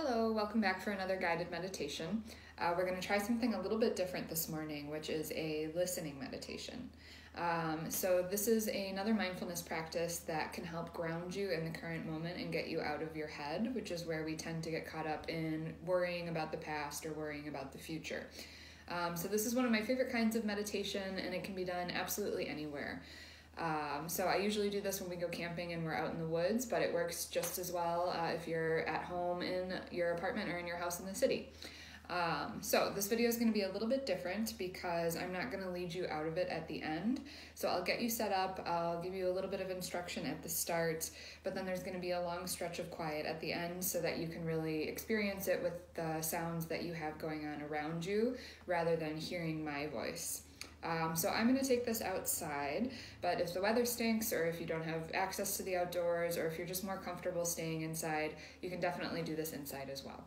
Hello, welcome back for another guided meditation. Uh, we're going to try something a little bit different this morning, which is a listening meditation. Um, so, this is another mindfulness practice that can help ground you in the current moment and get you out of your head, which is where we tend to get caught up in worrying about the past or worrying about the future. Um, so, this is one of my favorite kinds of meditation, and it can be done absolutely anywhere. Um, so I usually do this when we go camping and we're out in the woods, but it works just as well uh, if you're at home in your apartment or in your house in the city. Um, so this video is going to be a little bit different because I'm not going to lead you out of it at the end. So I'll get you set up, I'll give you a little bit of instruction at the start, but then there's going to be a long stretch of quiet at the end so that you can really experience it with the sounds that you have going on around you rather than hearing my voice. Um, so I'm going to take this outside, but if the weather stinks or if you don't have access to the outdoors or if you're just more comfortable staying inside, you can definitely do this inside as well.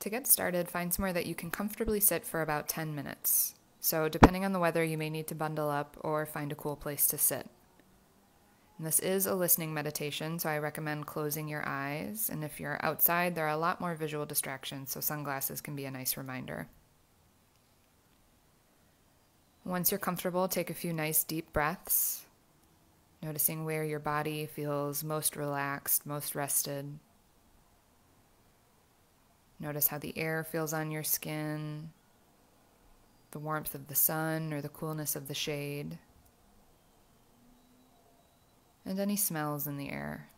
To get started, find somewhere that you can comfortably sit for about 10 minutes. So, depending on the weather, you may need to bundle up or find a cool place to sit. And this is a listening meditation, so I recommend closing your eyes. And if you're outside, there are a lot more visual distractions, so sunglasses can be a nice reminder. Once you're comfortable, take a few nice deep breaths, noticing where your body feels most relaxed, most rested. Notice how the air feels on your skin, the warmth of the sun or the coolness of the shade and any smells in the air.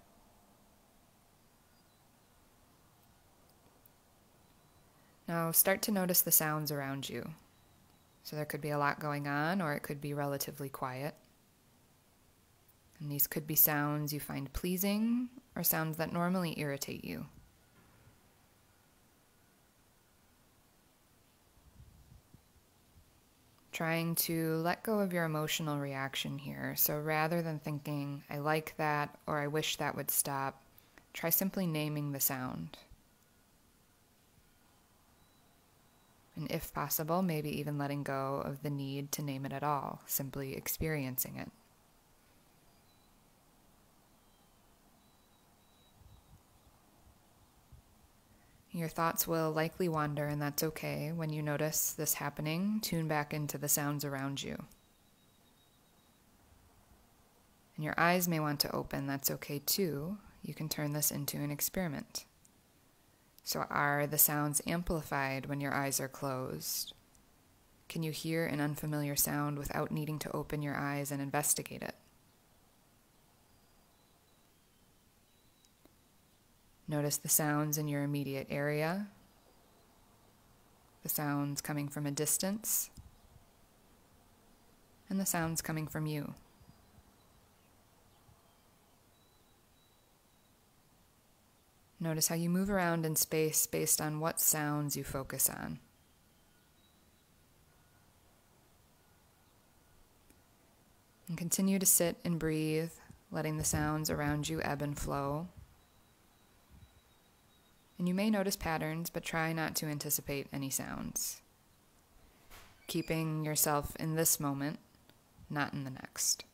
Now start to notice the sounds around you. So there could be a lot going on, or it could be relatively quiet. And these could be sounds you find pleasing, or sounds that normally irritate you. Trying to let go of your emotional reaction here. So rather than thinking, I like that or I wish that would stop, try simply naming the sound. And if possible, maybe even letting go of the need to name it at all, simply experiencing it. Your thoughts will likely wander, and that's okay. When you notice this happening, tune back into the sounds around you. And your eyes may want to open, that's okay too. You can turn this into an experiment. So, are the sounds amplified when your eyes are closed? Can you hear an unfamiliar sound without needing to open your eyes and investigate it? Notice the sounds in your immediate area, the sounds coming from a distance, and the sounds coming from you. Notice how you move around in space based on what sounds you focus on. And continue to sit and breathe, letting the sounds around you ebb and flow and you may notice patterns, but try not to anticipate any sounds. Keeping yourself in this moment, not in the next.